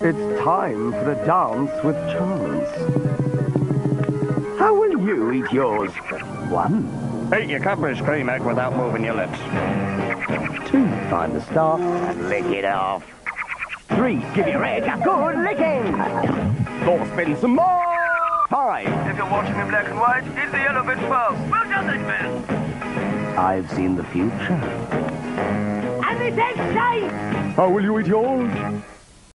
It's time for a dance with Chance. How will you eat yours? One. Eat your Cadbury's Creme Egg without moving your lips. Two. Find the star and lick it off. Three. Give your egg a good licking. Four. Spin some more. Five. If you're watching in black and white, eat the yellow bit first. Well done, Eggman. I've seen the future. And it is safe! How will you eat yours?